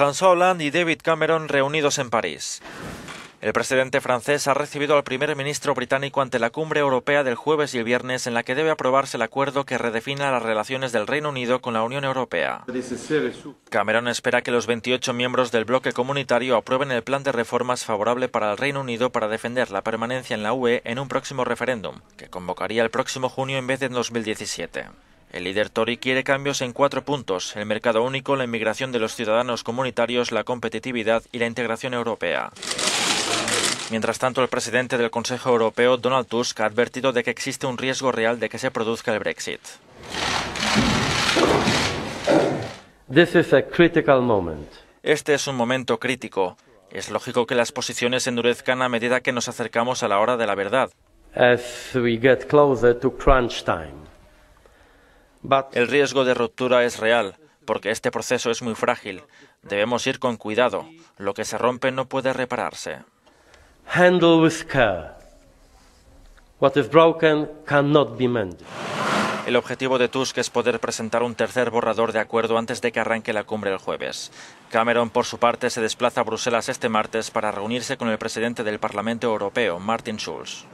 François Hollande y David Cameron reunidos en París. El presidente francés ha recibido al primer ministro británico ante la cumbre europea del jueves y el viernes en la que debe aprobarse el acuerdo que redefina las relaciones del Reino Unido con la Unión Europea. Cameron espera que los 28 miembros del bloque comunitario aprueben el plan de reformas favorable para el Reino Unido para defender la permanencia en la UE en un próximo referéndum, que convocaría el próximo junio en vez de en 2017. El líder Tory quiere cambios en cuatro puntos, el mercado único, la inmigración de los ciudadanos comunitarios, la competitividad y la integración europea. Mientras tanto, el presidente del Consejo Europeo, Donald Tusk, ha advertido de que existe un riesgo real de que se produzca el Brexit. Este es un momento crítico. Es lógico que las posiciones endurezcan a medida que nos acercamos a la hora de la verdad. El riesgo de ruptura es real, porque este proceso es muy frágil. Debemos ir con cuidado. Lo que se rompe no puede repararse. Handle with care. What is broken cannot be mended. El objetivo de Tusk es poder presentar un tercer borrador de acuerdo antes de que arranque la cumbre el jueves. Cameron, por su parte, se desplaza a Bruselas este martes para reunirse con el presidente del Parlamento Europeo, Martin Schulz.